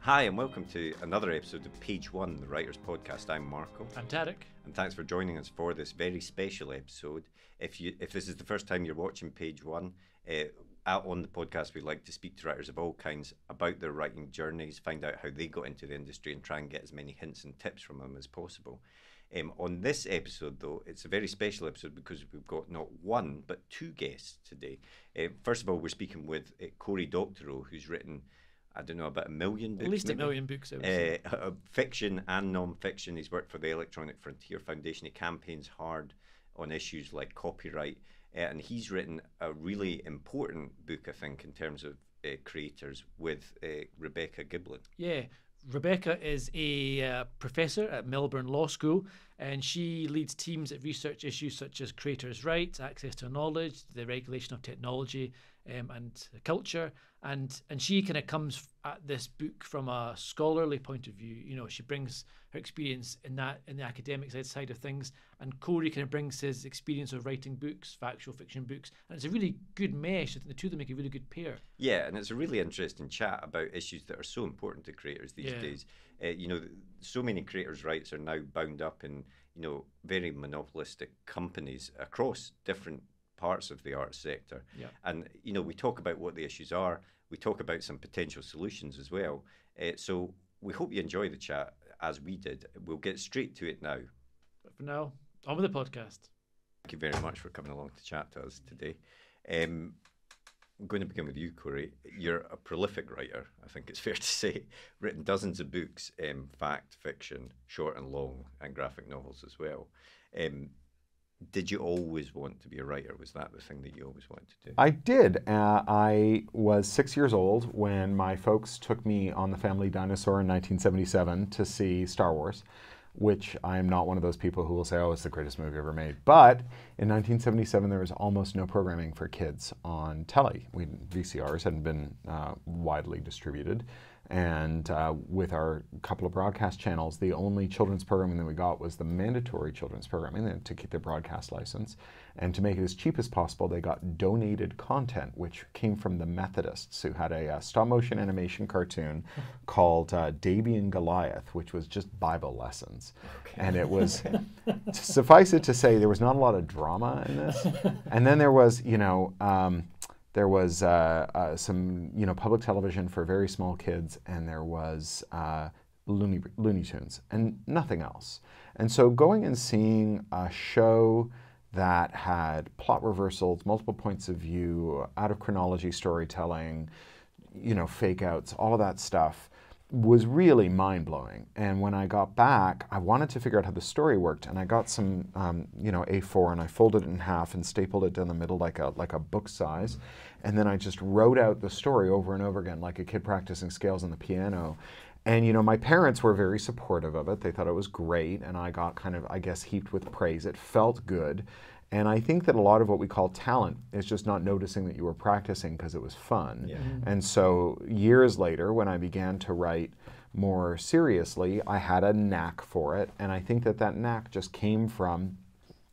Hi, and welcome to another episode of Page One, the Writers Podcast. I'm Marco. I'm Tarek. And thanks for joining us for this very special episode. If you, if this is the first time you're watching Page One, uh, out on the podcast, we like to speak to writers of all kinds about their writing journeys, find out how they got into the industry, and try and get as many hints and tips from them as possible. Um, on this episode, though, it's a very special episode because we've got not one but two guests today. Uh, first of all, we're speaking with uh, Cory Doctorow, who's written, I don't know, about a million books. At least maybe? a million books. Uh, fiction and non-fiction. He's worked for the Electronic Frontier Foundation. He campaigns hard on issues like copyright, uh, and he's written a really important book, I think, in terms of uh, creators with uh, Rebecca Giblin. Yeah, Rebecca is a uh, professor at Melbourne Law School, and she leads teams that research issues such as creators' rights, access to knowledge, the regulation of technology, um, and culture. And and she kind of comes at this book from a scholarly point of view. You know, she brings her experience in that in the academic side, side of things, and Cory kind of brings his experience of writing books, factual fiction books, and it's a really good mesh. I think the two of them make a really good pair. Yeah, and it's a really interesting chat about issues that are so important to creators these Yeah. days. Uh, you know, so many creators' rights are now bound up in you know very monopolistic companies across different parts of the arts sector. Yeah. And you know, we talk about what the issues are. We talk about some potential solutions as well. Uh, so we hope you enjoy the chat as we did. We'll get straight to it now. But for now, on with the podcast. Thank you very much for coming along to chat to us today. Um, I'm going to begin with you, Cory. You're a prolific writer, I think it's fair to say. Written dozens of books, um, fact, fiction, short and long, and graphic novels as well. Um, did you always want to be a writer? Was that the thing that you always wanted to do? I did. Uh, I was six years old when my folks took me on the family dinosaur in 1977 to see Star Wars, which I am not one of those people who will say, oh, it's the greatest movie ever made. But in 1977, there was almost no programming for kids on telly. We, VCRs hadn't been uh, widely distributed. And uh, with our couple of broadcast channels, the only children's programming that we got was the mandatory children's programming to keep their broadcast license. And to make it as cheap as possible, they got donated content, which came from the Methodists, who had a, uh stop motion animation cartoon called uh, Davey and Goliath, which was just Bible lessons. And it was, suffice it to say, there was not a lot of drama in this. And then there was, you know, um, there was uh, uh, some, you know, public television for very small kids, and there was uh, Looney, Looney Tunes, and nothing else. And so going and seeing a show that had plot reversals, multiple points of view, out of chronology storytelling, you know, fake outs, all of that stuff was really mind blowing. And when I got back, I wanted to figure out how the story worked, and I got some, um, you know, A4, and I folded it in half and stapled it down the middle like a like a book size, and then I just wrote out the story over and over again, like a kid practicing scales on the piano. And you know, my parents were very supportive of it. They thought it was great, and I got kind of, I guess, heaped with praise. It felt good. And I think that a lot of what we call talent is just not noticing that you were practicing because it was fun. Yeah. And so years later, when I began to write more seriously, I had a knack for it. And I think that that knack just came from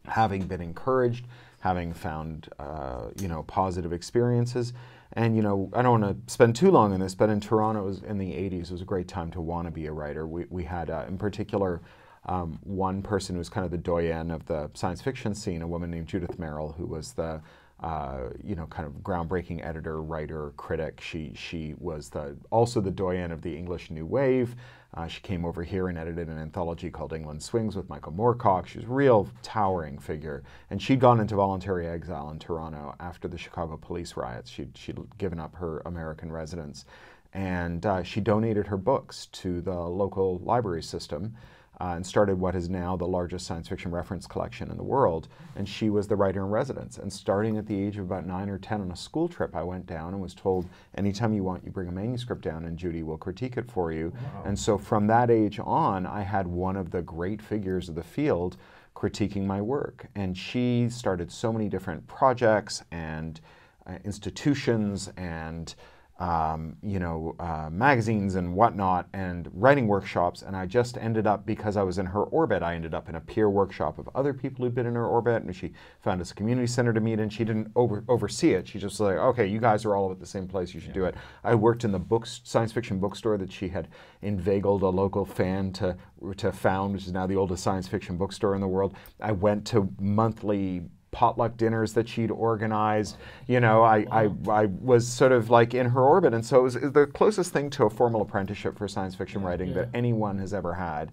having been encouraged, having found, uh, you know, positive experiences. And, you know, I don't want to spend too long on this, but in Toronto it was in the 80s, it was a great time to want to be a writer. We, we had, uh, in particular, um, one person who was kind of the doyen of the science fiction scene, a woman named Judith Merril, who was the uh, you know, kind of groundbreaking editor, writer, critic. She she was the also the doyen of the English New Wave. Uh, she came over here and edited an anthology called England Swings with Michael Moorcock. She's a real towering figure, and she'd gone into voluntary exile in Toronto after the Chicago police riots. She'd she'd given up her American residence, and uh, she donated her books to the local library system uh, and started what is now the largest science fiction reference collection in the world. And she was the writer in residence. And starting at the age of about nine or 10 on a school trip, I went down and was told, anytime you want, you bring a manuscript down and Judy will critique it for you. And so from that age on, I had one of the great figures of the field critiquing my work. And she started so many different projects and uh, institutions and um, you know, uh, magazines and whatnot and writing workshops. And I just ended up, because I was in her orbit, I ended up in a peer workshop of other people who'd been in her orbit. And she found us a community center to meet, and she didn't over, oversee it. She just was like, okay, you guys are all at the same place, you should yeah. do it. I worked in the books, science fiction bookstore that she had inveigled a local fan to, to found, which is now the oldest science fiction bookstore in the world. I went to monthly potluck dinners that she'd organized. You know, I. I, I was sort of like in her orbit. And so it was the closest thing to a formal apprenticeship for science fiction writing yeah. that anyone has ever had.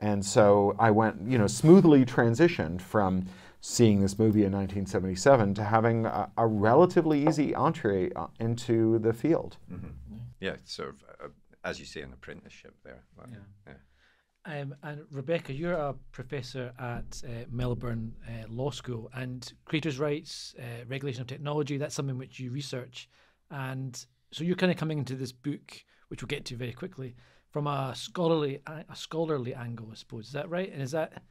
And so I went, you know, smoothly transitioned from seeing this movie in 1977 to having a, a relatively easy entree uh, into the field. Mm-hmm. Yeah, sort of, uh, as you say, an apprenticeship there. yeah. yeah. Um, and Rebecca, you're a professor at uh, Melbourne uh, Law School, and creators' rights, uh, regulation of technology, that's something which you research. And so you're kind of coming into this book, which we'll get to very quickly, from a scholarly a scholarly angle, I suppose. Is that right? And is that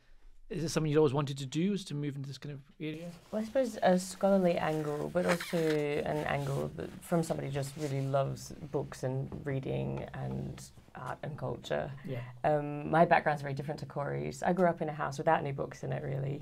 is it something you always wanted to do, is to move into this kind of area? Well, I suppose a scholarly angle, but also an angle from somebody who just really loves books and reading and art and culture. Yeah. Um, my background's very different to Cory's. I grew up in a house without any books in it, really,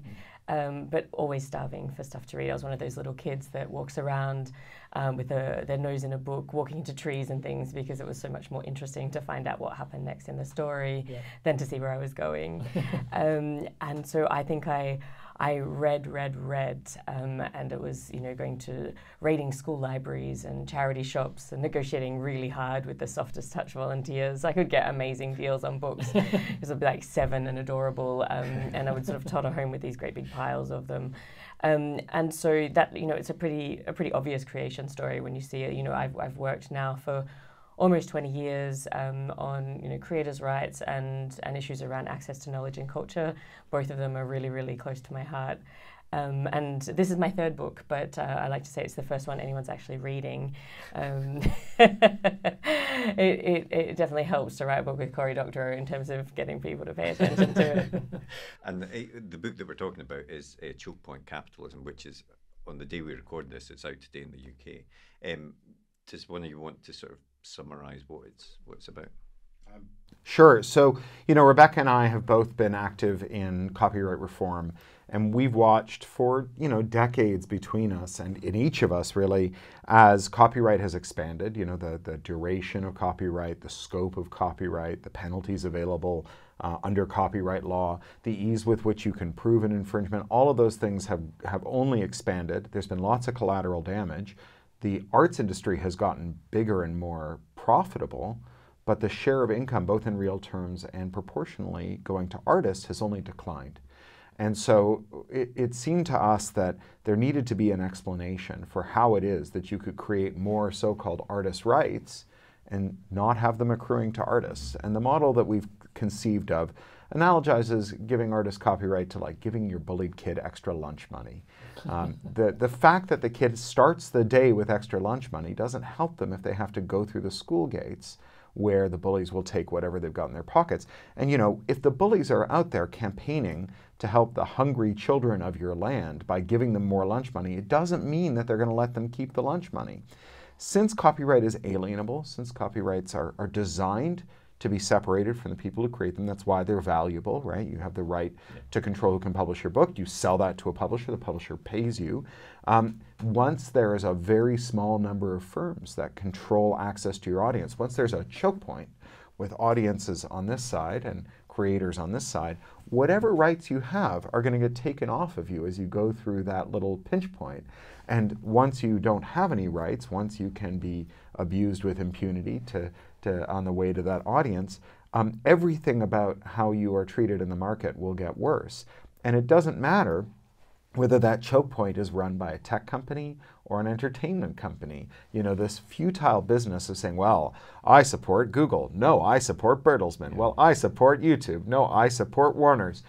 mm. um, but always starving for stuff to read. I was one of those little kids that walks around um, with a, their nose in a book, walking into trees and things because it was so much more interesting to find out what happened next in the story yeah. than to see where I was going. Um, and so I think I. I read, read, read, um, and it was you know going to raiding school libraries and charity shops and negotiating really hard with the softest touch volunteers. I could get amazing deals on books. it be like seven and adorable, um, and I would sort of totter home with these great big piles of them. Um, and so that you know it's a pretty a pretty obvious creation story when you see it. You know I've I've worked now for almost 20 years um, on you know creators' rights and and issues around access to knowledge and culture. Both of them are really really close to my heart. Um, and this is my third book, but uh, I like to say it's the first one anyone's actually reading. Um, it, it, it, definitely helps to write a book with Cory Doctorow in terms of getting people to pay attention to it. and the, the, book that we're talking about is uh, Chokepoint Capitalism, which is on the day we record this, it's out today in the UK. Um, does one of you want to sort of summarize what it's what it's about? Um, sure. So, you know, Rebecca and I have both been active in copyright reform, and we've watched for, you know, decades between us and in each of us really as copyright has expanded, you know, the, the duration of copyright, the scope of copyright, the penalties available uh, under copyright law, the ease with which you can prove an infringement, all of those things have, have only expanded. There's been lots of collateral damage the arts industry has gotten bigger and more profitable, but the share of income, both in real terms and proportionally, going to artists has only declined. And so it, it, seemed to us that there needed to be an explanation for how it is that you could create more so called artist rights and not have them accruing to artists. And the model that we've conceived of analogizes giving artists copyright to like giving your bullied kid extra lunch money. Um, the, the fact that the kid starts the day with extra lunch money doesn't help them if they have to go through the school gates where the bullies will take whatever they've got in their pockets. And you know, if the bullies are out there campaigning to help the hungry children of your land by giving them more lunch money, it doesn't mean that they're going to let them keep the lunch money. Since copyright is alienable, since copyrights are, are designed to be separated from the people who create them. That's why they're valuable, right? You have the right yeah. to control who can publish your book. You sell that to a publisher, the publisher pays you. Um, once there is a very small number of firms that control access to your audience, once there's a choke point with audiences on this side and creators on this side, whatever rights you have are going to get taken off of you as you go through that little pinch point. And once you don't have any rights, once you can be abused with impunity to to, on the way to that audience, um, everything about how you are treated in the market will get worse. And it doesn't matter whether that choke point is run by a tech company or an entertainment company. You know, this futile business of saying, well, I support Google. No, I support Bertelsmann. Yeah. Well, I support YouTube. No, I support Warner's.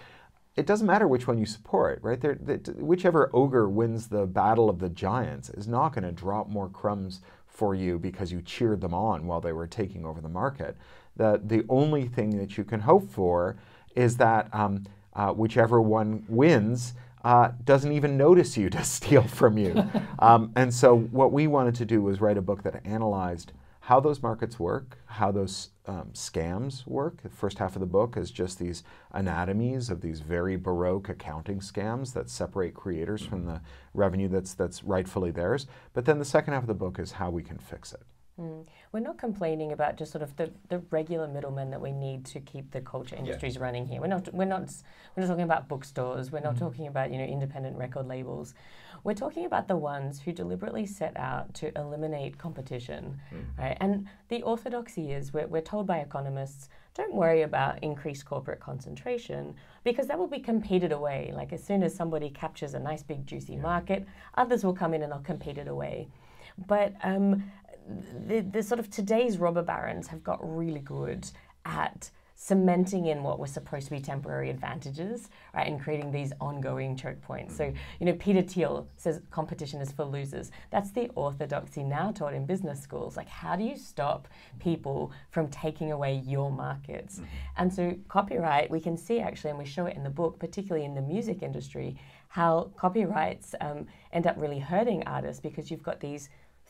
It doesn't matter which one you support, right? There, whichever ogre wins the battle of the giants is not going to drop more crumbs for you because you cheered them on while they were taking over the market. The, the only thing that you can hope for is that um, uh, whichever one wins uh, doesn't even notice you to steal from you. um, and so, what we wanted to do was write a book that analyzed how those markets work, how those um, scams work. The first half of the book is just these anatomies of these very baroque accounting scams that separate creators from the revenue that's that's rightfully theirs. But then the second half of the book is how we can fix it. Mm. We're not complaining about just sort of the, the regular middlemen that we need to keep the culture industries yeah. running here. We're not we're not we're not talking about bookstores. We're not mm. talking about you know independent record labels. We're talking about the ones who deliberately set out to eliminate competition, mm. right? And the orthodoxy is we're, we're told by economists don't worry about increased corporate concentration because that will be competed away. Like as soon as somebody captures a nice big juicy yeah. market, others will come in and they'll compete it away. But um, the, the sort of today's robber barons have got really good at cementing in what were supposed to be temporary advantages, right, and creating these ongoing choke points. So, you know, Peter Thiel says competition is for losers. That's the orthodoxy now taught in business schools. Like, how do you stop people from taking away your markets? Mm-hmm. And so, copyright, we can see actually, and we show it in the book, particularly in the music industry, how copyrights um, end up really hurting artists because you've got these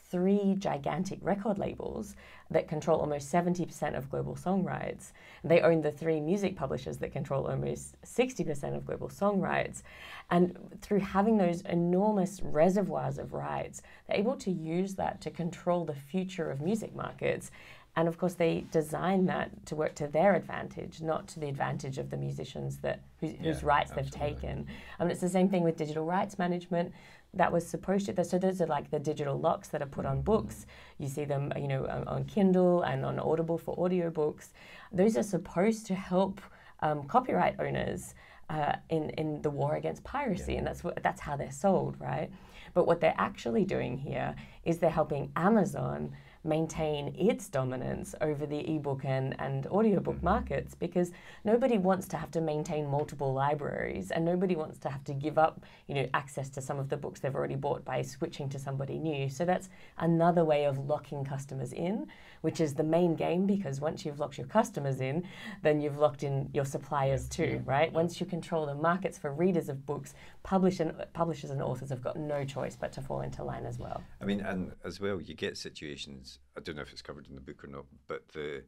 three gigantic record labels that control almost 70% of global song rights. They own the three music publishers that control almost 60% of global song rights. And through having those enormous reservoirs of rights, they're able to use that to control the future of music markets. And of course, they design that to work to their advantage, not to the advantage of the musicians that whose, yeah, whose rights absolutely. they've taken. I mean, it's the same thing with digital rights management that was supposed to. So those are like the digital locks that are put on books. You see them, you know, on Kindle and on Audible for audiobooks. Those are supposed to help um, copyright owners uh, in in the war against piracy, yeah. and that's what that's how they're sold, right? But what they're actually doing here is they're helping Amazon maintain its dominance over the ebook and, and audiobook mm-hmm. markets because nobody wants to have to maintain multiple libraries and nobody wants to have to give up you know access to some of the books they've already bought by switching to somebody new. So that's another way of locking customers in which is the main game because once you've locked your customers in then you've locked in your suppliers too right? Once you control the markets for readers of books publish and, publishers and authors have got no choice but to fall into line as well. I mean and as well you get situations I don't know if it's covered in the book or not, but the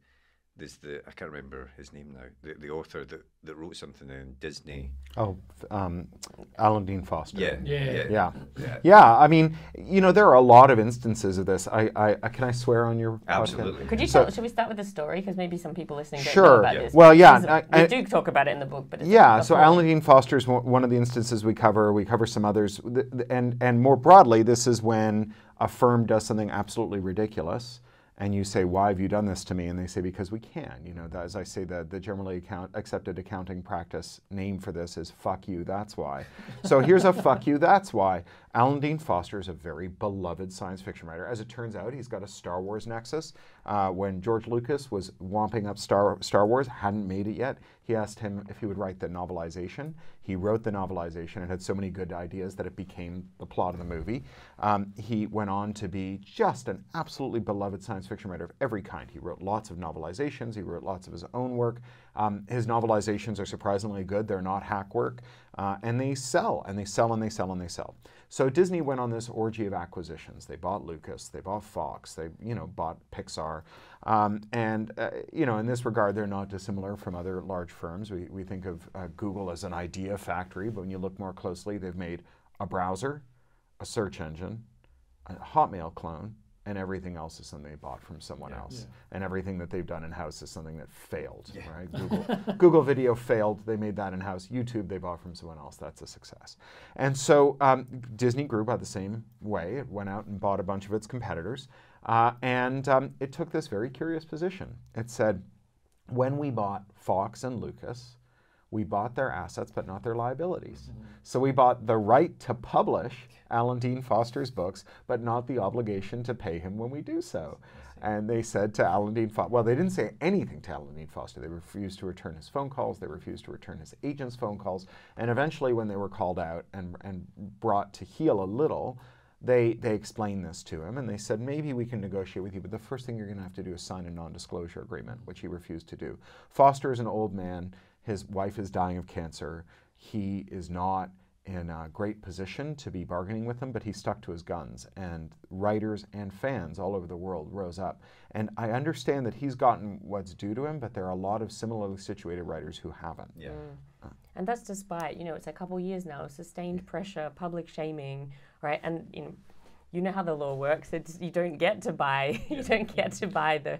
there's the I can't remember his name now. The, the author that, that wrote something in Disney. Oh, um, Alan Dean Foster. Yeah, yeah, yeah, yeah, yeah. Yeah. I mean, you know, there are a lot of instances of this. I, I, I can I swear on your absolutely. Podcast? Could you so, tell? Should we start with the story because maybe some people listening don't sure. know about yeah. this. Well, yeah, I, we do talk about it in the book, but yeah. So Alan Dean Foster is one of the instances we cover. We cover some others, and and more broadly, this is when a firm does something absolutely ridiculous and you say, "Why have you done this to me?" and they say, "Because we can." You know, as I say, the the generally account, accepted accounting practice name for this is "fuck you." That's why. so here's a "fuck you." That's why. Alan Dean Foster is a very beloved science fiction writer. As it turns out, he's got a Star Wars nexus. Uh, when George Lucas was womping up Star, Star Wars, hadn't made it yet, he asked him if he would write the novelization. He wrote the novelization and had so many good ideas that it became the plot of the movie. Um, he went on to be just an absolutely beloved science fiction writer of every kind. He wrote lots of novelizations, he wrote lots of his own work. Um, his novelizations are surprisingly good, they're not hack work, uh, and they sell, and they sell, and they sell, and they sell. So Disney went on this orgy of acquisitions. They bought Lucas, they bought Fox, they you know bought Pixar, um, and uh, you know in this regard they're not dissimilar from other large firms. We, we think of uh, Google as an idea factory, but when you look more closely, they've made a browser, a search engine, a Hotmail clone, and everything else is something they bought from someone yeah, else. Yeah. And everything that they've done in house is something that failed, yeah. right? Google, Google Video failed. They made that in house. YouTube they bought from someone else. That's a success. And so um, Disney grew by the same way. It went out and bought a bunch of its competitors. Uh, and um, it took this very curious position. It said, when we bought Fox and Lucas, we bought their assets but not their liabilities. Mm-hmm. So we bought the right to publish Alan Dean Foster's books, but not the obligation to pay him when we do so. And they said to Alan Dean Foster, well, they didn't say anything to Alan Dean Foster. They refused to return his phone calls, they refused to return his agent's phone calls. And eventually, when they were called out and, and brought to heel a little, they, they explained this to him and they said, maybe we can negotiate with you, but the first thing you're going to have to do is sign a non disclosure agreement, which he refused to do. Foster is an old man. His wife is dying of cancer. He is not in a great position to be bargaining with them, but he stuck to his guns. And writers and fans all over the world rose up. And I understand that he's gotten what's due to him, but there are a lot of similarly situated writers who haven't. Yeah. Mm. Uh. And that's despite, you know, it's a couple years now, sustained pressure, public shaming, right? And, you know, you know how the law works. It's you don't get to buy you don't get to buy the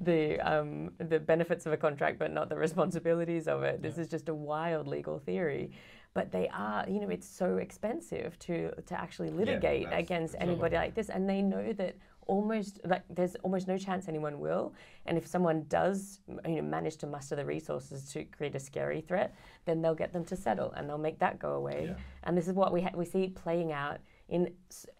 the um, the benefits of a contract, but not the responsibilities of it. This yeah. is just a wild legal theory but they are, you know, it's so expensive to to actually litigate yeah, against anybody like this, and they know that almost like there's almost no chance anyone will and if someone does you know manage to muster the resources to create a scary threat then they'll get them to settle and they'll make that go away yeah. and this is what we ha- we see playing out in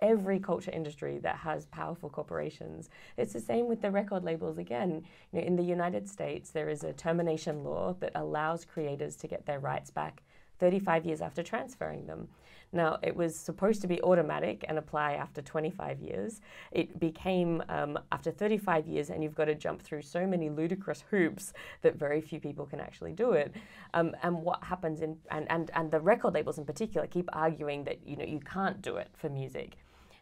every culture industry that has powerful corporations. It's the same with the record labels again. You know, in the United States, there is a termination law that allows creators to get their rights back 35 years after transferring them. Now, it was supposed to be automatic and apply after 25 years. It became um, after 35 years, and you've got to jump through so many ludicrous hoops that very few people can actually do it. Um, and what happens in and, and and the record labels in particular keep arguing that you know you can't do it for music.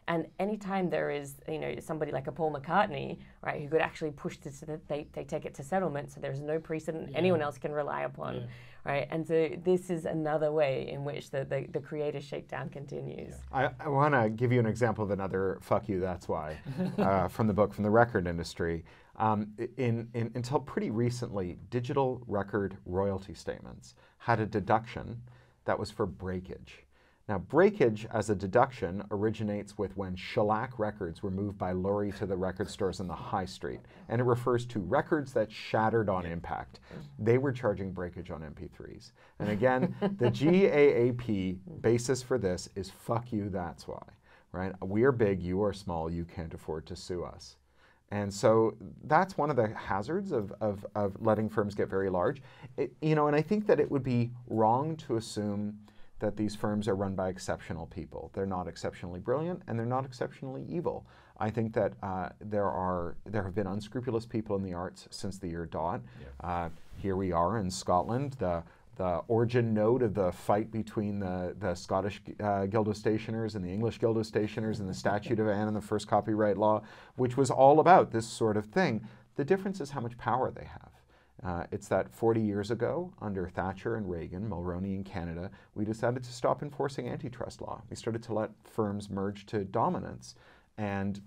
And anytime there is, you know, somebody like a Paul McCartney, right, who could actually push this, they, they take it to settlement, so there's no precedent yeah. anyone else can rely upon. Yeah right? And so this is another way in which the, the, the creator shakedown continues. I, I want to give you an example of another fuck you, that's why, uh, from the book, from the record industry. Um, in, in, until pretty recently, digital record royalty statements had a deduction that was for breakage. Now, breakage as a deduction originates with when shellac records were moved by lorry to the record stores on the high street, and it refers to records that shattered on impact. They were charging breakage on MP3s. And again, the GAAP basis for this is fuck you, that's why. Right? We are big, you are small, you can't afford to sue us. And so that's one of the hazards of, of, of letting firms get very large. It, you know, and I think that it would be wrong to assume that these firms are run by exceptional people. They're not exceptionally brilliant and they're not exceptionally evil. I think that uh, there are there have been unscrupulous people in the arts since the year dot. Yeah. Uh, here we are in Scotland. The the origin node of the fight between the, the Scottish uh, Guild of Stationers and the English Guild of Stationers and the Statute of Anne and the first copyright law, which was all about this sort of thing. The difference is how much power they have. Uh, it's that 40 years ago, under Thatcher and Reagan, Mulroney in Canada, we decided to stop enforcing antitrust law. We started to let firms merge to dominance. And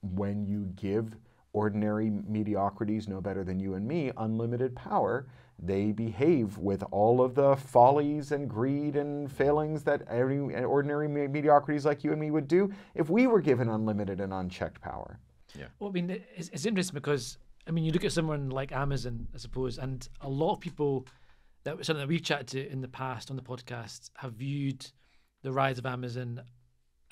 when you give ordinary mediocrities no better than you and me unlimited power, they behave with all of the follies and greed and failings that every ordinary mediocrities like you and me would do if we were given unlimited and unchecked power. Yeah. Well, I mean, it's, it's interesting because I mean, you look at someone like Amazon, I suppose, and a lot of people that something that we've chatted to in the past on the podcast have viewed the rise of Amazon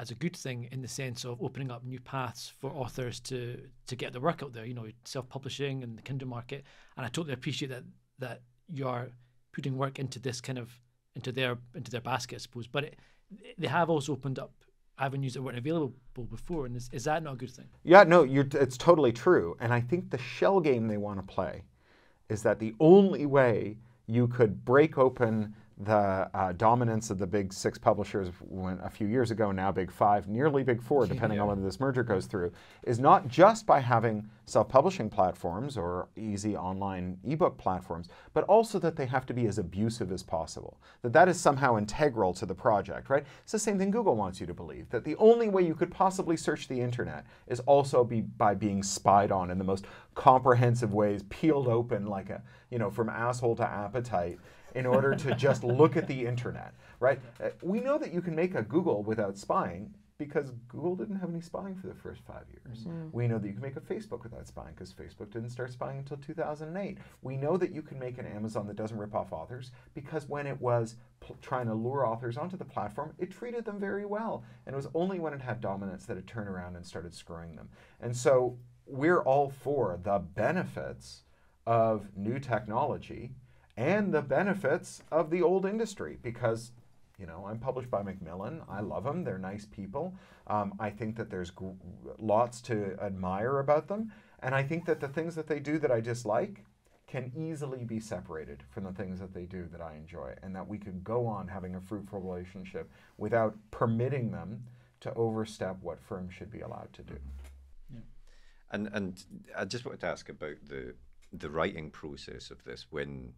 as a good thing in the sense of opening up new paths for authors to to get their work out there. You know, self-publishing and the Kindle market, and I totally appreciate that that you are putting work into this kind of into their into their basket, I suppose. But it, they have also opened up avenues that weren't available before. And is, is that not a good thing? Yeah, no, it's totally true. And I think the shell game they want to play is that the only way you could break open the uh, dominance of the big six publishers went a few years ago, now big five, nearly big four, depending yeah. on whether this merger goes through, is not just by having self-publishing platforms or easy online ebook platforms, but also that they have to be as abusive as possible. That that is somehow integral to the project, right? It's the same thing Google wants you to believe, that the only way you could possibly search the internet is also be by being spied on in the most comprehensive ways, peeled open like a, you know, from asshole to appetite in order to just look at the internet, right? Uh, we know that you can make a Google without spying because Google didn't have any spying for the first five years. Mm-hmm. We know that you can make a Facebook without spying because Facebook didn't start spying until 2008. We know that you can make an Amazon that doesn't rip off authors because when it was trying to lure authors onto the platform, it treated them very well. And it was only when it had dominance that it turned around and started screwing them. And so we're all for the benefits of new technology and the benefits of the old industry because you know i'm published by macmillan. I love them they're nice people. Um, i think that there's gr- lots to admire about them. And i think that the things that they do that i dislike can easily be separated from the things that they do that I enjoy, and that we could go on having a fruitful relationship without permitting them to overstep what firms should be allowed to do. Yeah. And and I just wanted to ask about the the writing process of this. When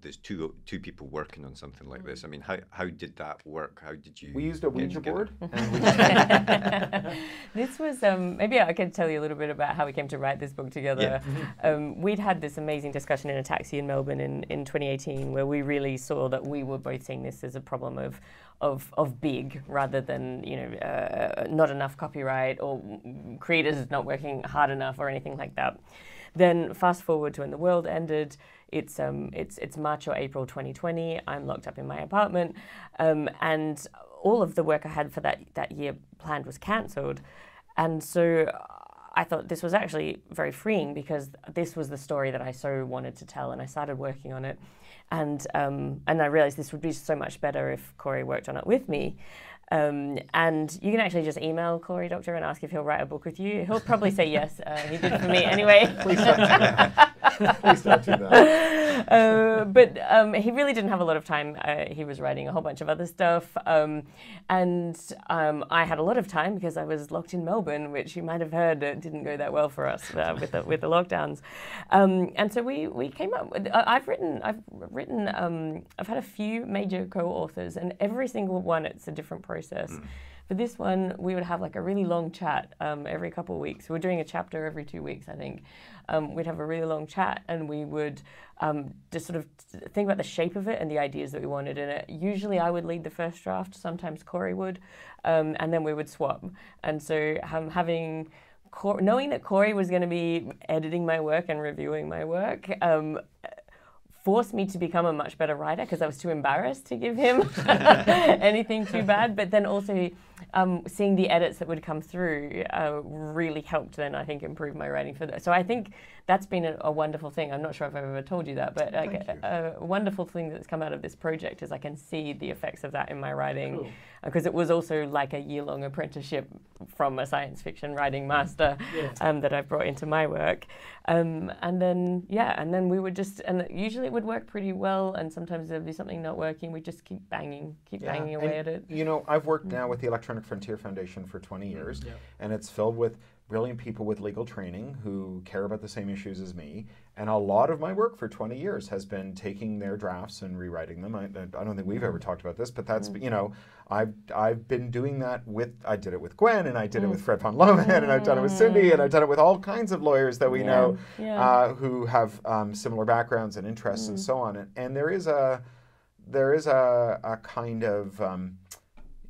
there's two two people working on something like this. I mean, how how did that work? How did you? We used a Ouija board. this was um, maybe I can tell you a little bit about how we came to write this book together. Yeah. Um, we'd had this amazing discussion in a taxi in Melbourne in, in 2018, where we really saw that we were both seeing this as a problem of of of big rather than you know uh, not enough copyright or creators not working hard enough or anything like that. Then fast forward to when the world ended. It's um it's it's March or April 2020. I'm locked up in my apartment, um, and all of the work I had for that that year planned was cancelled, and so. I thought this was actually very freeing because this was the story that I so wanted to tell, and I started working on it, and um, and I realized this would be so much better if Cory worked on it with me. Um, and you can actually just email Cory Doctorow and ask if he'll write a book with you. He'll probably say yes. Uh, he did for me anyway. Please don't do that. Please don't do that. Uh, but um, he really didn't have a lot of time. Uh, he was writing a whole bunch of other stuff. Um, and um, I had a lot of time because I was locked in Melbourne, which you might have heard didn't go that well for us uh, with, the, with the lockdowns. Um, and so we, we came up with, I've written, I've written, um, I've had a few major co-authors and every single one, it's a different process process. Mm. For this one, we would have like a really long chat um, every couple of weeks. We're doing a chapter every two weeks, I think. Um, we'd have a really long chat and we would um, just sort of think about the shape of it and the ideas that we wanted in it. Usually I would lead the first draft, sometimes Cory would, um, and then we would swap. And so um, having. knowing that Cory was going to be editing my work and reviewing my work, um, forced me to become a much better writer because I was too embarrassed to give him anything too bad. But then also um, seeing the edits that would come through uh, really helped then I think improve my writing for that. So I think that's been a, a, wonderful thing. I'm not sure if I've ever told you that, but like, a, a, wonderful thing that's come out of this project is I can see the effects of that in my writing because cool. uh, it was also like a year long apprenticeship from a science fiction writing master yeah. um, that I've brought into my work. Um, and then, yeah, and then we would just, and usually it would work pretty well, and sometimes there'd be something not working. We just keep banging, keep yeah. banging away and, at it. You know, I've worked now with the Electronic Frontier Foundation for 20 years, mm-hmm. and it's filled with brilliant people with legal training who care about the same issues as me. And a lot of my work for 20 years has been taking their drafts and rewriting them. I, I don't think we've ever talked about this, but that's, mm. you know, I've, I've been doing that with, I did it with Gwen and I did mm. it with Fred von Lohmann and I've done it with Cindy and I've done it with all kinds of lawyers that we yeah. know yeah. Uh, who have um, similar backgrounds and interests mm. and so on. And, and, there is a, there is a, a kind of, um,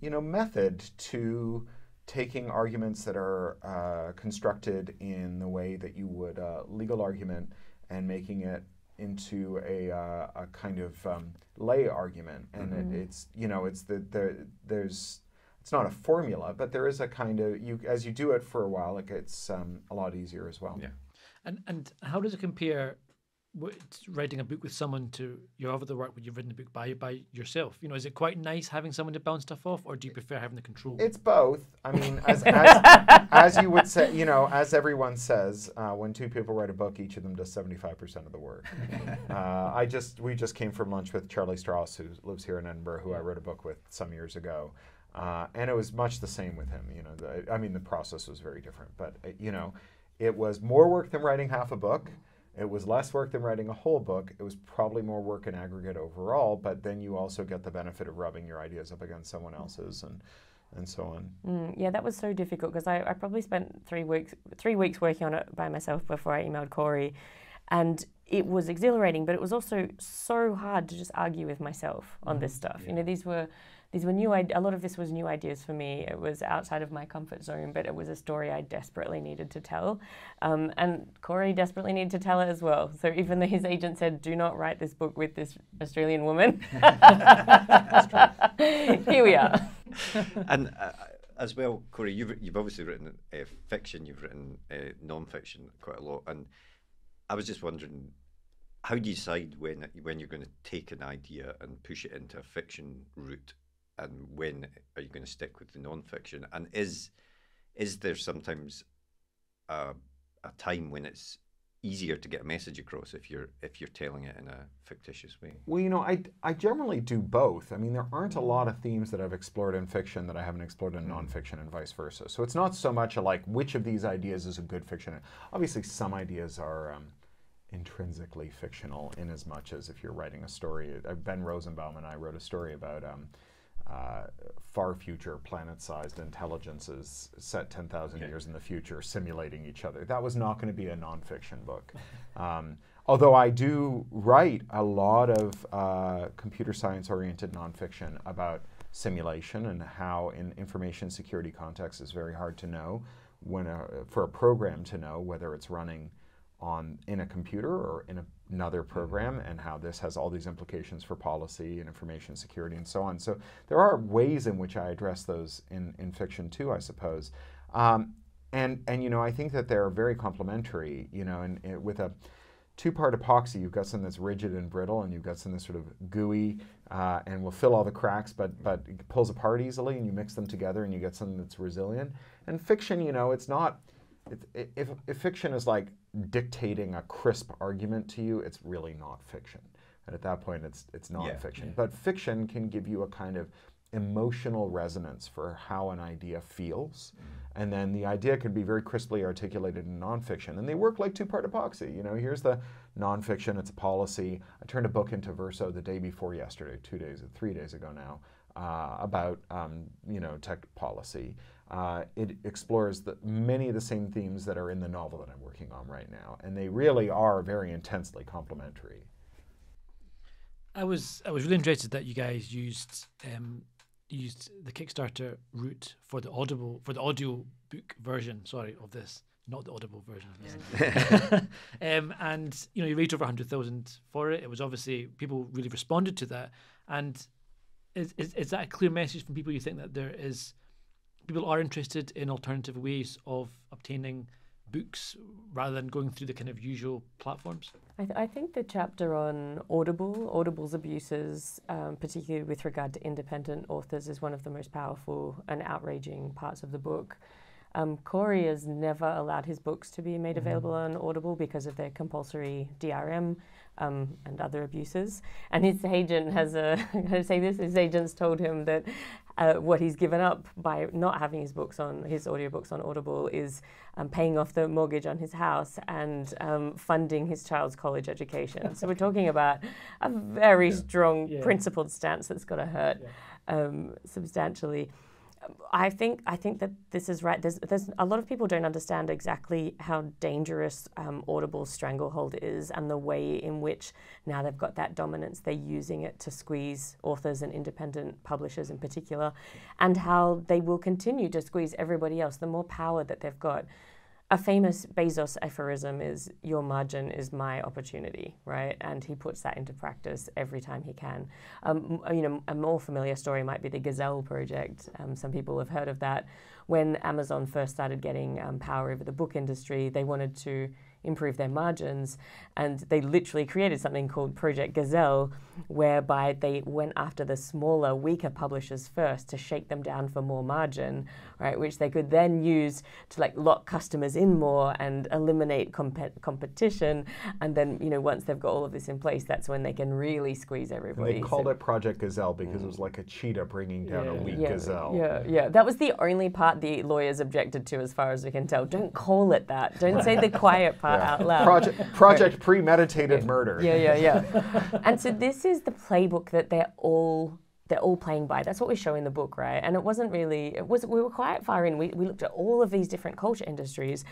you know, method to, taking arguments that are uh, constructed in the way that you would a uh, legal argument and making it into a, uh, a kind of um, lay argument. And mm-hmm. it, it's, you know, it's the, the, there's, it's not a formula, but there is a kind of, you as you do it for a while, it gets um, a lot easier as well. Yeah. And, and how does it compare writing a book with someone to your other work when you've written a book by by yourself? You know, is it quite nice having someone to bounce stuff off, or do you prefer having the control? It's both. I mean, as as, as you would say, you know, as everyone says, uh, when two people write a book, each of them does seventy five percent of the work. Uh, I just we just came from lunch with Charlie Stross, who lives here in Edinburgh, who I wrote a book with some years ago. Uh, and it was much the same with him. You know, the, I mean, the process was very different, but uh, you know, it was more work than writing half a book. It was less work than writing a whole book. It was probably more work in aggregate overall, but then you also get the benefit of rubbing your ideas up against someone else's and and so on. Mm, yeah, that was so difficult because I, I probably spent three weeks three weeks working on it by myself before I emailed Cory, and it was exhilarating, but it was also so hard to just argue with myself on mm, this stuff. Yeah. You know, these were these were new. A lot of this was new ideas for me. It was outside of my comfort zone, but it was a story I desperately needed to tell, um, and Cory desperately needed to tell it as well. So even though his agent said, "Do not write this book with this Australian woman," here we are. and uh, as well, Cory, you've you've obviously written uh, fiction, you've written uh, non-fiction quite a lot, and I was just wondering how do you decide when when you're going to take an idea and push it into a fiction route and when are you going to stick with the non-fiction and is is there sometimes a, a time when it's easier to get a message across if you're if you're telling it in a fictitious way. Well, you know, I, I generally do both. I mean, there aren't a lot of themes that I've explored in fiction that I haven't explored in mm-hmm. nonfiction and vice versa. So it's not so much a, like which of these ideas is a good fiction. Obviously, some ideas are um, intrinsically fictional in as much as if you're writing a story. Uh, ben Rosenbaum and I wrote a story about. Um, uh, far future planet sized intelligences set 10,000 okay. years in the future simulating each other. That was not going to be a nonfiction book. Um, although I do write a lot of uh, computer science oriented nonfiction about simulation and how, in information security context, it's very hard to know when a, for a program to know whether it's running on in a computer or in a, another mm-hmm. program and how this has all these implications for policy and information security and so on. So there are ways in which I address those in, in fiction too, I suppose. Um, and and you know I think that they're very complementary. You know, and, and with a two-part epoxy, you've got something that's rigid and brittle, and you've got something that's sort of gooey uh, and will fill all the cracks, but but pulls apart easily, and you mix them together, and you get something that's resilient. And fiction, you know, it's not. It, if, if fiction is like dictating a crisp argument to you, it's really not fiction. And at that point, it's it's nonfiction. Yeah, yeah. But fiction can give you a kind of emotional resonance for how an idea feels. Mm-hmm. And then the idea can be very crisply articulated in nonfiction. And they work like two part epoxy. You know, here's the nonfiction, it's a policy. I turned a book into Verso the day before yesterday, two days, three days ago now, uh, about, um, you know, tech policy. Uh, it explores the, many of the same themes that are in the novel that I'm working on right now, and they really are very intensely complementary. I was I was really interested that you guys used um, used the Kickstarter route for the audible for the audio book version. Sorry of this, not the audible version. um, and you know you raised over hundred thousand for it. It was obviously people really responded to that, and is, is is that a clear message from people? You think that there is people are interested in alternative ways of obtaining books rather than going through the kind of usual platforms? I, th- I think the chapter on Audible, Audible's abuses, um, particularly with regard to independent authors, is one of the most powerful and outraging parts of the book. Um, Cory has never allowed his books to be made mm-hmm. available on Audible because of their compulsory DRM um, and other abuses. And his agent has a, to say this, his agents told him that uh, what he's given up by not having his books on, his audiobooks on Audible is um, paying off the mortgage on his house and um, funding his child's college education. so we're talking about a very yeah. strong, yeah. principled stance that's going to hurt yeah. Um, substantially. I think I think that this is right. There's there's a lot of people don't understand exactly how dangerous um, Audible stranglehold is, and the way in which now they've got that dominance, they're using it to squeeze authors and independent publishers in particular, and how they will continue to squeeze everybody else. The more power that they've got, a famous Bezos aphorism is your margin is my opportunity, right? And he puts that into practice every time he can. Um, you know, a more familiar story might be the Gazelle project. Um, some people have heard of that. When Amazon first started getting um, power over the book industry, they wanted to improve their margins. And they literally created something called Project Gazelle, whereby they went after the smaller, weaker publishers first to shake them down for more margin, right? Which they could then use to like lock customers in more and eliminate comp- competition. And then, you know, once they've got all of this in place, that's when they can really squeeze everybody. And they called so, it Project Gazelle because mm. it was like a cheetah bringing down yeah. a weak yeah, gazelle. Yeah, yeah. That was the only part the lawyers objected to, as far as we can tell. Don't call it that. Don't say the quiet part Uh, yeah. out loud. Project, project right. premeditated murder. Yeah, yeah, yeah. and so this is the playbook that they're all they're all playing by. That's what we show in the book, right? And it wasn't really it was we were quite far in. We, we looked at all of these different culture industries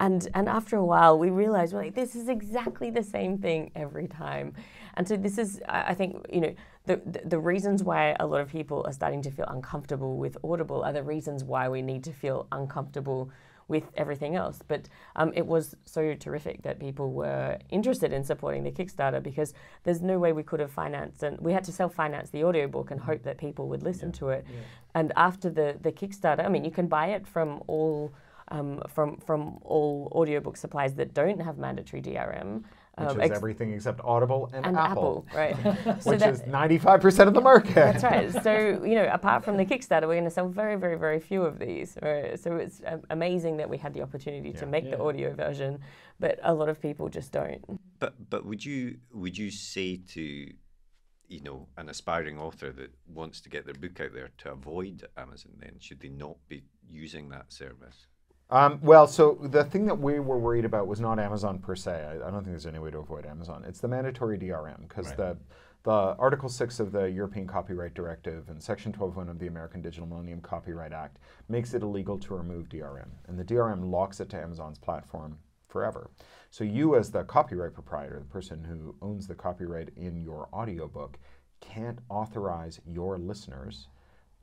and and after a while we realized we're like this is exactly the same thing every time. And so this is I think, you know, the, the, the reasons why a lot of people are starting to feel uncomfortable with Audible are the reasons why we need to feel uncomfortable with everything else. But um, it was so terrific that people were interested in supporting the Kickstarter because there's no way we could have financed and we had to self-finance the audiobook and hope that people would listen yeah. to it. Yeah. And after the the Kickstarter, I mean, you can buy it from all um, from from all audiobook supplies that don't have mandatory DRM. Which um, is everything except Audible and, and Apple. Apple. right? which so is 95% of the market. That's right. So, you know, apart from the Kickstarter, we're going to sell very, very, very few of these. Right? So it's amazing that we had the opportunity yeah. to make yeah. the audio version, but a lot of people just don't. But but would you would you say to you know, an aspiring author that wants to get their book out there to avoid Amazon, then should they not be using that service? Um, well, so the thing that we were worried about was not Amazon per se. I, I don't think there's any way to avoid Amazon. It's the mandatory DRM because right. the the Article 6 of the European Copyright Directive and Section 12.1 of the American Digital Millennium Copyright Act makes it illegal to remove DRM. And the DRM locks it to Amazon's platform forever. So you as the copyright proprietor, the person who owns the copyright in your audiobook, can't authorize your listeners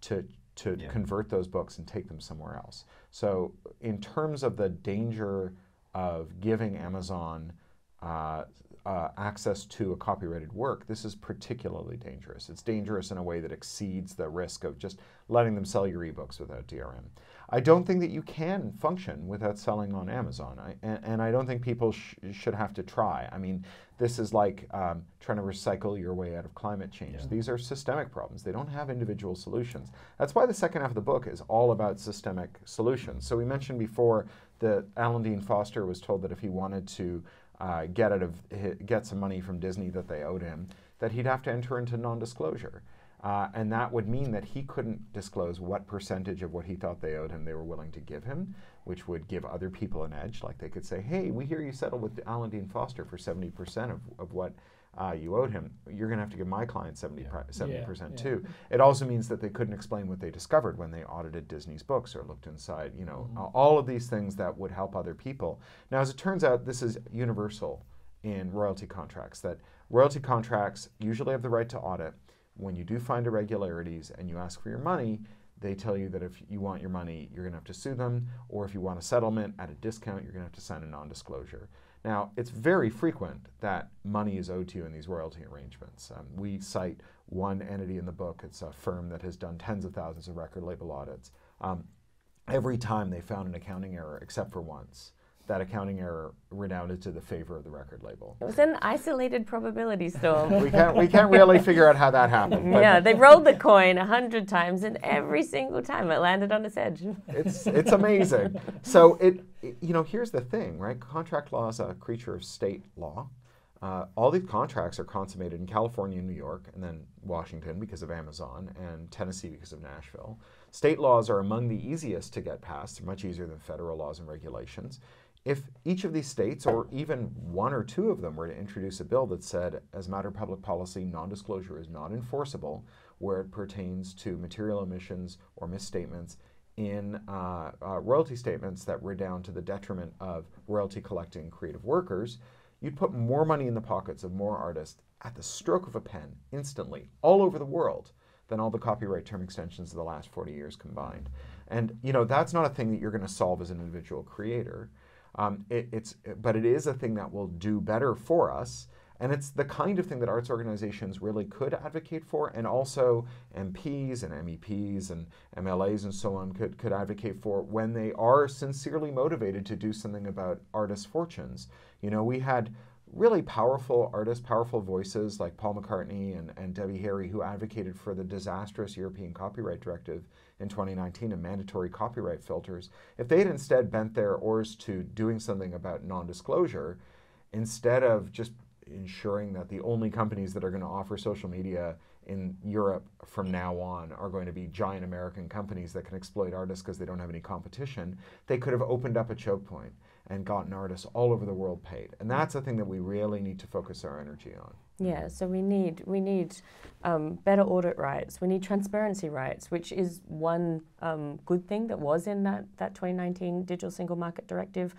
to to yeah. convert those books and take them somewhere else. So, in terms of the danger of giving Amazon uh, uh, access to a copyrighted work, this is particularly dangerous. It's dangerous in a way that exceeds the risk of just letting them sell your ebooks without DRM. I don't think that you can function without selling on Amazon, I, and, and, I don't think people sh- should have to try. I mean, this is like um, trying to recycle your way out of climate change. Yeah. These are systemic problems. They don't have individual solutions. That's why the second half of the book is all about systemic solutions. So we mentioned before that Alan Dean Foster was told that if he wanted to uh, get out of get some money from Disney that they owed him, that he'd have to enter into non-disclosure. Uh, and that would mean that he couldn't disclose what percentage of what he thought they owed him they were willing to give him, which would give other people an edge. Like they could say, hey, we hear you settled with Alan Dean Foster for 70% of, of what uh, you owed him. You're going to have to give my client 70, yeah. 70% yeah, too. Yeah. It also means that they couldn't explain what they discovered when they audited Disney's books or looked inside, you know, mm-hmm. all of these things that would help other people. Now, as it turns out, this is universal in royalty contracts, that royalty contracts usually have the right to audit when you do find irregularities and you ask for your money, they tell you that if you want your money, you're going to have to sue them, or if you want a settlement at a discount, you're going to have to sign a non disclosure. Now, it's very frequent that money is owed to you in these royalty arrangements. Um, we cite one entity in the book, it's a firm that has done tens of thousands of record label audits. Um, every time they found an accounting error, except for once that accounting error redounded to the favor of the record label. It was an isolated probability storm. we can't we can't really figure out how that happened. Yeah, they rolled the coin a hundred times, and every single time it landed on its edge. it's it's amazing. So it, it, you know here's the thing, right? Contract law is a creature of state law. Uh, all these contracts are consummated in California and New York, and then Washington because of Amazon, and Tennessee because of Nashville. State laws are among the easiest to get passed, They're much easier than federal laws and regulations if each of these states, or even one or two of them, were to introduce a bill that said, as a matter of public policy, non disclosure is not enforceable where it pertains to material omissions or misstatements in uh, uh, royalty statements that were down to the detriment of royalty collecting creative workers, you'd put more money in the pockets of more artists at the stroke of a pen, instantly, all over the world, than all the copyright term extensions of the last 40 years combined. And you know that's not a thing that you're going to solve as an individual creator. Um, it, it's, but it is a thing that will do better for us. And it's the kind of thing that arts organizations really could advocate for, and also MPs and MEPs and MLAs and so on could, could advocate for when they are sincerely motivated to do something about artists' fortunes. You know, we had really powerful artists, powerful voices like Paul McCartney and, and Debbie Harry who advocated for the disastrous European Copyright Directive in 2019 and mandatory copyright filters, if they had instead bent their oars to doing something about non disclosure, instead of just ensuring that the only companies that are going to offer social media in Europe from now on are going to be giant American companies that can exploit artists because they don't have any competition, they could have opened up a choke point and gotten artists all over the world paid. And that's the thing that we really need to focus our energy on. Yeah, so we need we need um, better audit rights. We need transparency rights, which is one um, good thing that was in that that 2019 Digital Single Market Directive.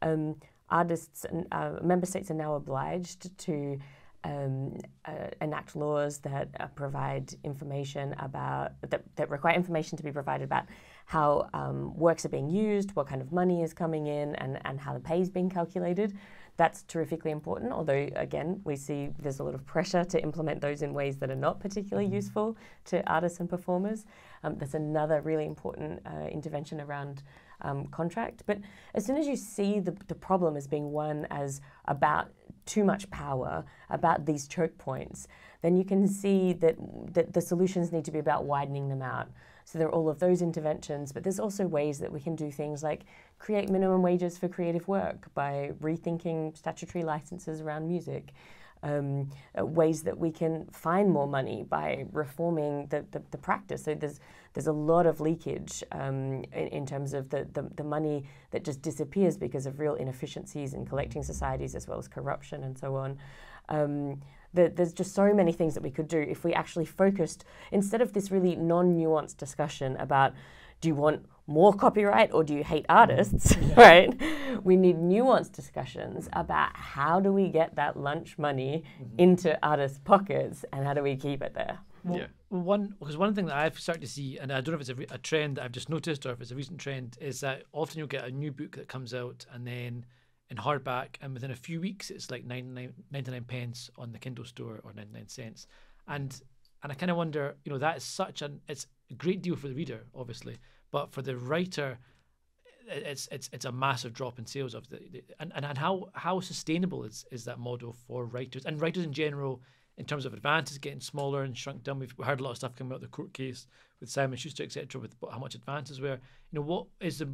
Um, artists and uh, member states are now obliged to um, uh, enact laws that uh, provide information about that, that require information to be provided about how um, works are being used, what kind of money is coming in, and, and how the pay is being calculated. That's terrifically important, although, again, we see there's a lot of pressure to implement those in ways that are not particularly mm-hmm. useful to artists and performers. Um, there's another really important uh, intervention around um, contract. But as soon as you see the, the problem as being one as about too much power, about these choke points, then you can see that, that the solutions need to be about widening them out. So there are all of those interventions, but there's also ways that we can do things like create minimum wages for creative work by rethinking statutory licenses around music. Um, uh, ways that we can find more money by reforming the, the, the practice. So there's there's a lot of leakage um, in, in, terms of the, the, the, money that just disappears because of real inefficiencies in collecting societies as well as corruption and so on. Um, the, there's just so many things that we could do if we actually focused, instead of this really non nuanced discussion about do you want more copyright or do you hate artists, right? We need nuanced discussions about how do we get that lunch money mm-hmm. into artists' pockets and how do we keep it there. Well, yeah. One because one thing that I've started to see, and I don't know if it's a, re- a, trend that I've just noticed or if it's a recent trend, is that often you'll get a new book that comes out and then in hardback, and within a few weeks, it's like 99, 99 pence on the Kindle store or 99 cents. And and I kind of wonder, you know, that is such an it's a great deal for the reader, obviously, but for the writer, it's it's it's a massive drop in sales of the, the and, and how how sustainable is is that model for writers and writers in general in terms of advances getting smaller and shrunk down. We've heard a lot of stuff coming out of the court case with Simon Schuster, etc., with how much advances were. You know, what is the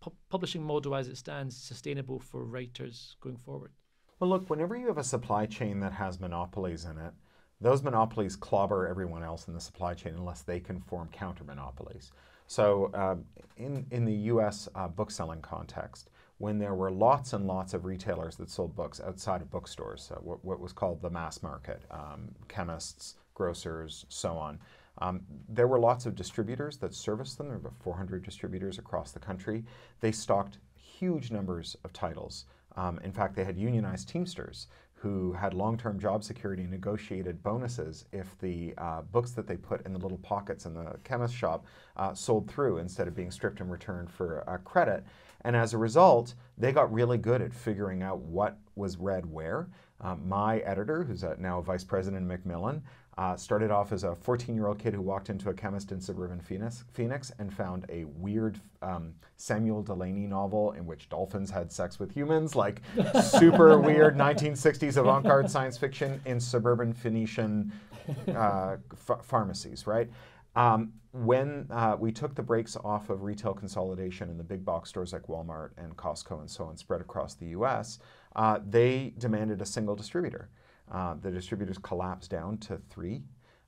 pu- publishing model as it stands sustainable for writers going forward? Well, look, whenever you have a supply chain that has monopolies in it, those monopolies clobber everyone else in the supply chain unless they can form counter monopolies. So, uh, in, in the US uh, bookselling context, when there were lots and lots of retailers that sold books outside of bookstores, what, what, was called the mass market, um, chemists, grocers, so on. Um, there were lots of distributors that serviced them. There were about 400 distributors across the country. They stocked huge numbers of titles. Um, in fact, they had unionized Teamsters who had long-term job security negotiated bonuses if the uh, books that they put in the little pockets in the chemist shop uh, sold through instead of being stripped and returned for uh, credit. And as a result, they got really good at figuring out what was read where. Um, my editor, who's a, now a vice president in Macmillan, uh, started off as a 14 year old kid who walked into a chemist in suburban Phoenix, Phoenix and found a weird um, Samuel Delany novel in which dolphins had sex with humans, like super weird 1960s avant garde science fiction in suburban Phoenician uh, pharmacies, right? Um, when uh, we took the brakes off of retail consolidation in the big box stores like Walmart and Costco and so on spread across the US, uh, they demanded a single distributor. Uh, the distributors collapsed down to three.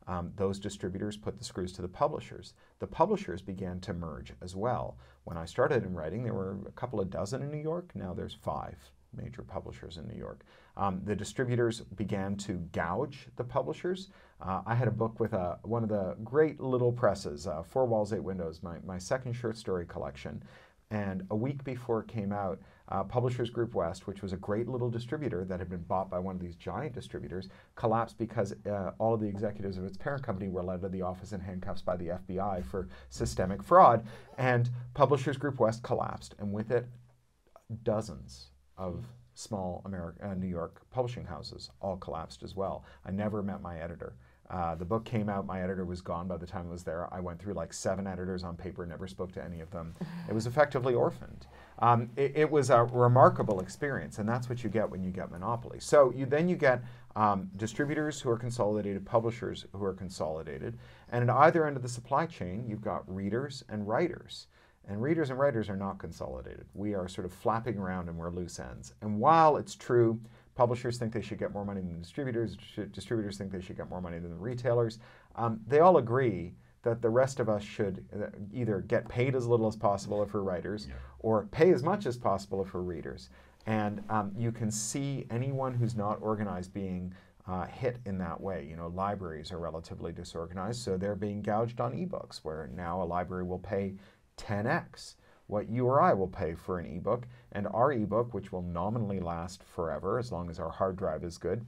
Um, those distributors put the screws to the publishers. The publishers began to merge as well. When I started in writing, there were a couple of dozen in New York. Now there's five major publishers in New York. Um, the distributors began to gouge the publishers. Uh, I had a book with uh, one of the great little presses, uh, Four Walls, Eight Windows, my, my second short story collection. And a week before it came out, uh, Publishers Group West, which was a great little distributor that had been bought by one of these giant distributors, collapsed because uh, all of the executives of its parent company were led to the office in handcuffs by the FBI for systemic fraud. And Publishers Group West collapsed, and with it, dozens of small America, uh, New York publishing houses all collapsed as well. I never met my editor. Uh, the book came out, my editor was gone by the time it was there. I went through like seven editors on paper, never spoke to any of them. It was effectively orphaned. Um, it, it, was a remarkable experience, and that's what you get when you get monopoly. So you then you get um, distributors who are consolidated, publishers who are consolidated, and at either end of the supply chain, you've got readers and writers. And readers and writers are not consolidated. We are sort of flapping around and we're loose ends. And while it's true, publishers think they should get more money than distributors, distributors think they should get more money than the retailers, um, they all agree that the rest of us should uh, either get paid as little as possible if we're writers yeah. or pay as much as possible if we're readers. And um, you can see anyone who's not organized being uh, hit in that way. You know, libraries are relatively disorganized, so they're being gouged on ebooks, where now a library will pay 10x what you or I will pay for an ebook. And our ebook, which will nominally last forever as long as our hard drive is good,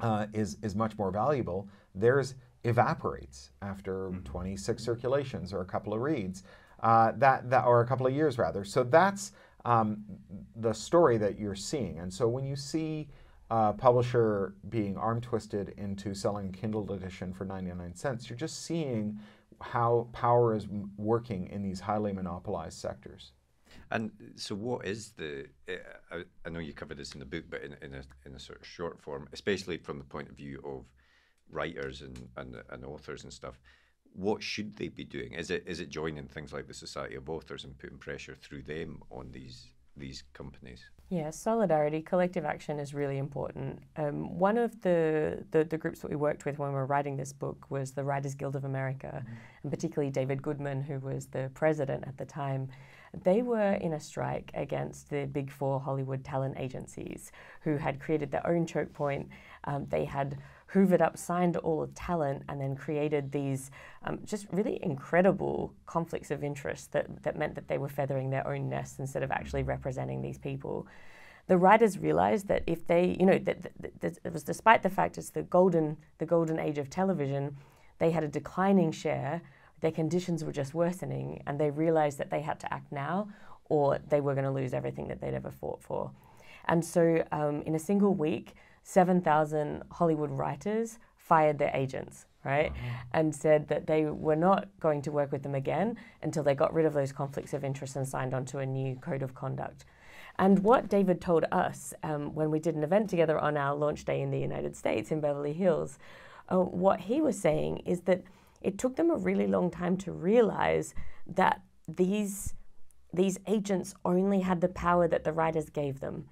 uh, is, is much more valuable. Theirs evaporates after mm-hmm. 26 circulations or a couple of reads, uh, that, that, or a couple of years rather. So that's um, the story that you're seeing. And so when you see a publisher being arm twisted into selling Kindle edition for 99 cents, you're just seeing how power is working in these highly monopolized sectors. And so, what is the? Eh, I, I, know you cover this in the book, but in, in a in a sort of short form, especially from the point of view of writers and, and and authors and stuff. What should they be doing? Is it is it joining things like the Society of Authors and putting pressure through them on these these companies? Yeah, solidarity, collective action is really important. Um, one of the, the, the, groups that we worked with when we were writing this book was the Writers Guild of America, mm-hmm. and particularly David Goodman, who was the president at the time. They were in a strike against the big four Hollywood talent agencies who had created their own choke point. Um, they had hoovered up, signed all the talent, and then created these um, just really incredible conflicts of interest that, that meant that they were feathering their own nests instead of actually representing these people. The writers realized that if they, you know, that, that, that it was despite the fact it's the golden, the golden age of television, they had a declining share. Their conditions were just worsening, and they realized that they had to act now, or they were going to lose everything that they'd ever fought for. And so, um, in a single week, 7,000 Hollywood writers fired their agents, right? And said that they were not going to work with them again until they got rid of those conflicts of interest and signed onto a new code of conduct. And what David told us um, when we did an event together on our launch day in the United States in Beverly Hills, uh, what he was saying is that it took them a really long time to realize that these these agents only had the power that the writers gave them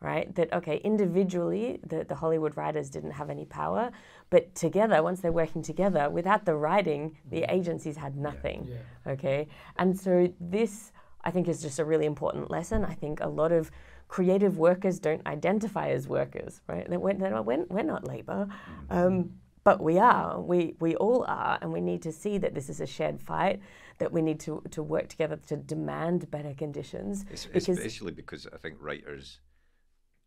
right? That, okay, individually, the, the Hollywood writers didn't have any power, but together, once they're working together, without the writing, the mm-hmm. agencies had nothing, yeah, yeah. okay? And so this, I think, is just a really important lesson. I think a lot of creative workers don't identify as workers, right? We're, not, we're, we're not labor. Mm-hmm. Um, but we are, we, we all are, and we need to see that this is a shared fight, that we need to, to work together to demand better conditions. It's, especially because I think writers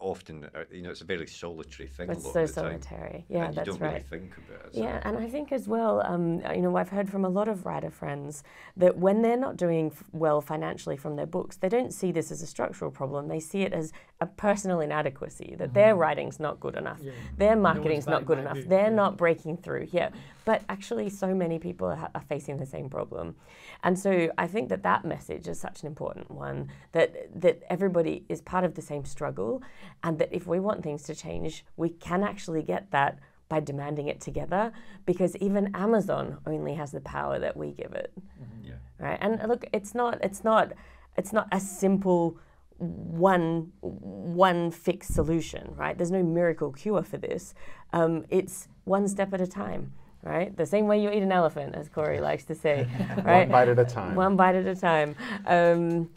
often, uh, you know, it's a very solitary thing. It's so solitary. Yeah, and that's you don't right. Really think about it. Yeah, and I think as well, um, you know, I've heard from a lot of writer friends that when they're not doing well financially from their books, they don't see this as a structural problem. They see it as a personal inadequacy that mm-hmm. their writing's not good enough, yeah. their marketing's no not good enough, they're yeah. not breaking through. Yeah, but actually, so many people are, are facing the same problem, and so I think that that message is such an important one that that everybody is part of the same struggle and that if we want things to change, we can actually get that by demanding it together because even Amazon only has the power that we give it. Mm-hmm. Yeah. Right? And look, it's not it's not it's not a simple one one fixed solution, right? There's no miracle cure for this. Um, it's one step at a time, right? The same way you eat an elephant, as Cory likes to say, right? one bite at a time. One bite at a time. Um,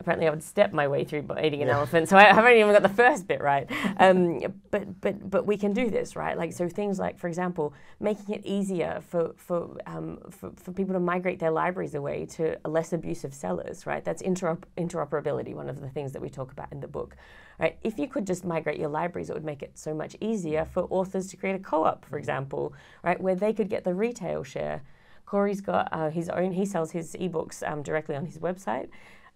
apparently I would step my way through eating an yeah. elephant, so I haven't even got the first bit right. Um, but but but we can do this, right? Like so, things like, for example, making it easier for for um, for, for, people to migrate their libraries away to less abusive sellers, right? That's interop- interoperability, one of the things that we talk about in the book. Right? If you could just migrate your libraries, it would make it so much easier for authors to create a co-op, for example, right, where they could get the retail share. Cory's got uh, his own. He sells his ebooks um, directly on his website.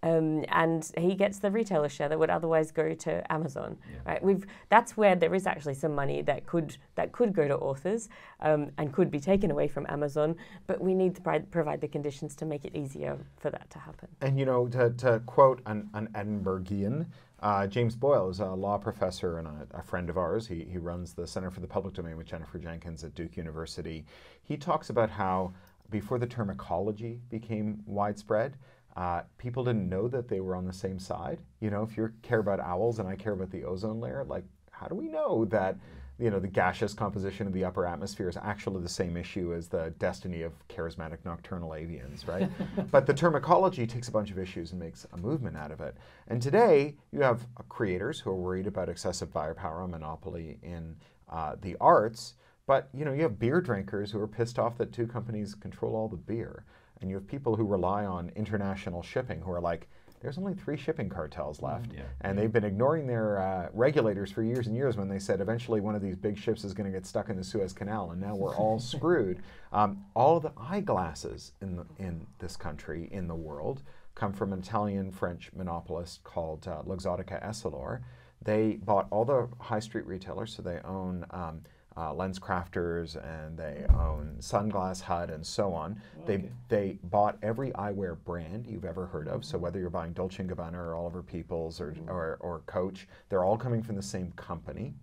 Um, and he gets the retailer share that would otherwise go to Amazon. Yeah. Right? We've that's where there is actually some money that could that could go to authors um, and could be taken away from Amazon, but we need to provide the conditions to make it easier for that to happen. And you know, to, to quote an, an Edinburghian. Uh, James Boyle is a law professor and a, a, friend of ours. He, he runs the Center for the Public Domain with Jennifer Jenkins at Duke University. He talks about how before the term ecology became widespread, uh, people didn't know that they were on the same side. You know, if you care about owls and I care about the ozone layer, like, how do we know that, you know, the gaseous composition of the upper atmosphere is actually the same issue as the destiny of charismatic nocturnal avians, right? but the term ecology takes a bunch of issues and makes a movement out of it. And today, you have creators who are worried about excessive buyer power, monopoly in uh, the arts. But you know, you have beer drinkers who are pissed off that two companies control all the beer and you have people who rely on international shipping who are like, there's only three shipping cartels mm, left. Yeah. And they've been ignoring their uh, regulators for years and years when they said eventually one of these big ships is going to get stuck in the Suez Canal and now we're all screwed. Um, all of the eyeglasses in, the, in this country, in the world, come from an Italian French monopolist called uh, Luxottica Essilor. They bought all the high street retailers, so they own um, uh, LensCrafters and they own Sunglass Hut and so on. Okay. They they bought every eyewear brand you've ever heard of. So whether you're buying Dolce & Gabbana or Oliver Peoples or, mm-hmm. or, or Coach, they're all coming from the same company.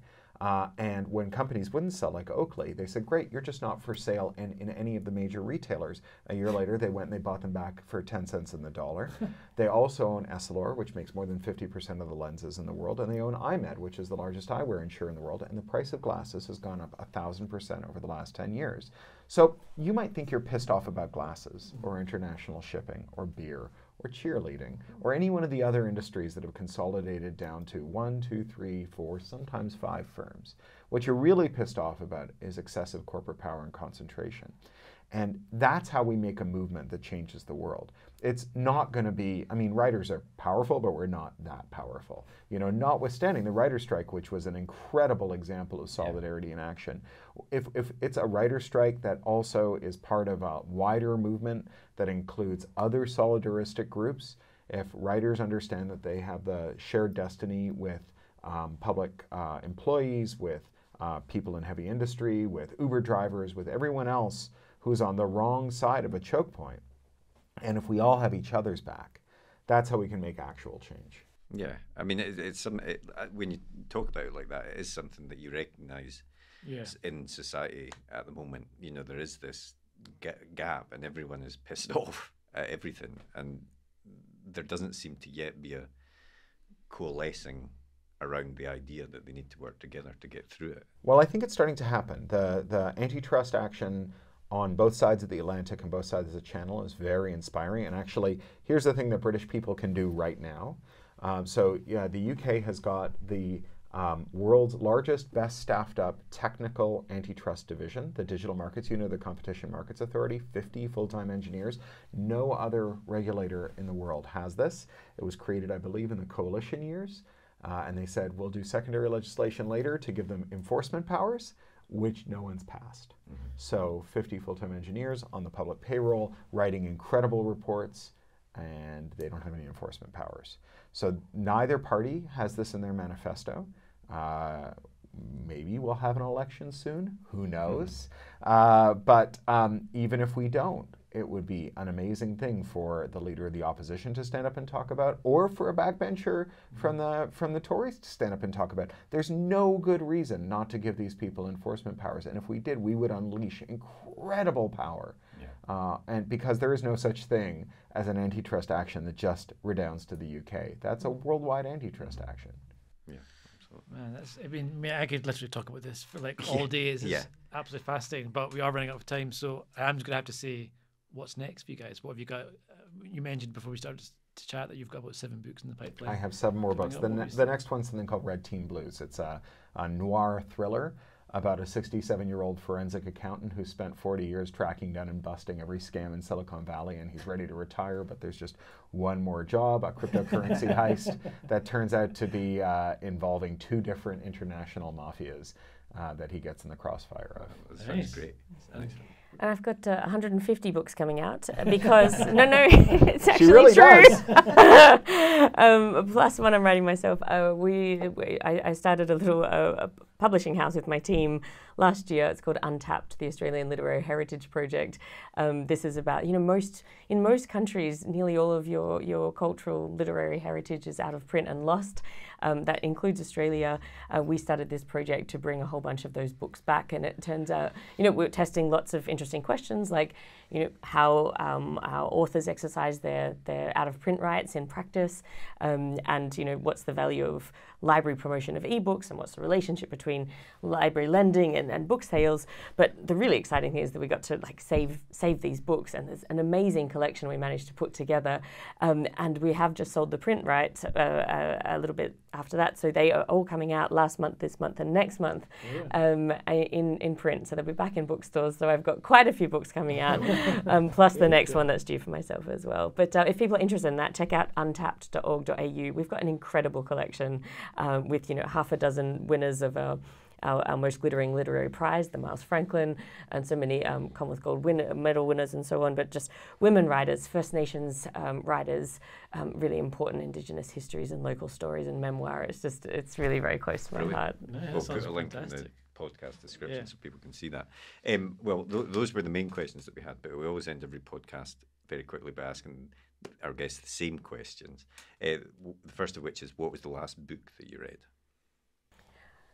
Uh, and when companies wouldn't sell, like Oakley, they said, "Great, you're just not for sale in, in any of the major retailers." A year later, they went and they bought them back for 10 cents in the dollar. they also own Essilor, which makes more than 50% of the lenses in the world, and they own EyeMed, which is the largest eyewear insurer in the world. And the price of glasses has gone up a thousand percent over the last 10 years. So you might think you're pissed off about glasses, or international shipping, or beer, or cheerleading, or any one of the other industries that have consolidated down to one, two, three, four, sometimes five firms. What you're really pissed off about is excessive corporate power and concentration. And that's how we make a movement that changes the world. It's not going to be, I mean, writers are powerful, but we're not that powerful. You know, notwithstanding the writer strike, which was an incredible example of solidarity yeah. in action. If, if it's a writer strike that also is part of a wider movement that includes other solidaristic groups, if writers understand that they have the shared destiny with um, public uh, employees, with uh, people in heavy industry, with Uber drivers, with everyone else who's on the wrong side of a choke point. And if we all have each other's back, that's how we can make actual change. Yeah, I mean, it, it's some it, uh, when you talk about it like that, it is something that you recognise yeah. in society at the moment. You know, there is this gap, and everyone is pissed off at everything, and there doesn't seem to yet be a coalescing around the idea that they need to work together to get through it. Well, I think it's starting to happen. The the antitrust action on both sides of the Atlantic and both sides of the Channel is very inspiring. And actually, here's the thing that British people can do right now. Um, so, yeah, the UK has got the um, world's largest, best staffed up technical antitrust division, the Digital Markets Unit of the Competition Markets Authority, 50 full time engineers. No other regulator in the world has this. It was created, I believe, in the coalition years. Uh, and they said, we'll do secondary legislation later to give them enforcement powers which no one's passed. Mm-hmm. So 50 full-time engineers on the public payroll writing incredible reports and they don't have any enforcement powers. So neither party has this in their manifesto. Uh, maybe we'll have an election soon. Who knows? Mm-hmm. Uh, but um, even if we don't, it would be an amazing thing for the leader of the opposition to stand up and talk about, or for a backbencher from the from the Tories to stand up and talk about. There's no good reason not to give these people enforcement powers, and if we did, we would unleash incredible power. Yeah. Uh, and because there is no such thing as an antitrust action that just redounds to the UK, that's a worldwide antitrust action. Yeah. Man, that's. I mean, I could literally talk about this for like all days. It's yeah. absolutely fascinating, but we are running out of time, so I'm just gonna have to say what's next for you guys? What have you got? Uh, you mentioned before we started to chat that you've got about seven books in the pipeline. I have seven more books. The, ne- the next one's something called Red Team Blues. It's a, a noir thriller about a 67 year old forensic accountant who spent 40 years tracking down and busting every scam in Silicon Valley, and he's ready to retire, but there's just one more job a cryptocurrency heist that turns out to be uh, involving two different international mafias uh, that he gets in the crossfire of. That sounds nice. great. Sounds and I've got uh, 150 books coming out uh, because no, no, it's actually really true. um, plus one I'm writing myself. Uh, we, we I, I, started a little uh, publishing house with my team last year. It's called Untapped, the Australian Literary Heritage Project. Um, this is about, you know, most in most countries, nearly all of your your cultural literary heritage is out of print and lost. Um, that includes Australia. Uh, we started this project to bring a whole bunch of those books back, and it turns out, you know, we're testing lots of interesting questions like, you know, how um, our authors exercise their their out of print rights in practice, um, and you know, what's the value of library promotion of ebooks and what's the relationship between library lending and, and book sales. But the really exciting thing is that we got to like save save these books, and there's an amazing collection we managed to put together. Um, and we have just sold the print rights uh, a, uh, a, little bit after that, so they are all coming out last month, this month, and next month yeah. um, in in print. So they'll be back in bookstores. So I've got quite a few books coming out, um, plus the next one that's due for myself as well. But uh, if people are interested in that, check out untapped.org.au. We've got an incredible collection um, with you know half a dozen winners of our our, our, most glittering literary prize, the Miles Franklin, and so many um, Commonwealth Gold win- medal winners and so on, but just women writers, First Nations um, writers, um, really important Indigenous histories and local stories and memoir. It's just, it's really very close to my Brilliant. heart. Yeah, we'll put a link fantastic. Podcast description yeah. so people can see that. Um, well, th- those were the main questions that we had, but we always end every podcast very quickly by asking our guests the same questions. Uh, the first of which is, what was the last book that you read?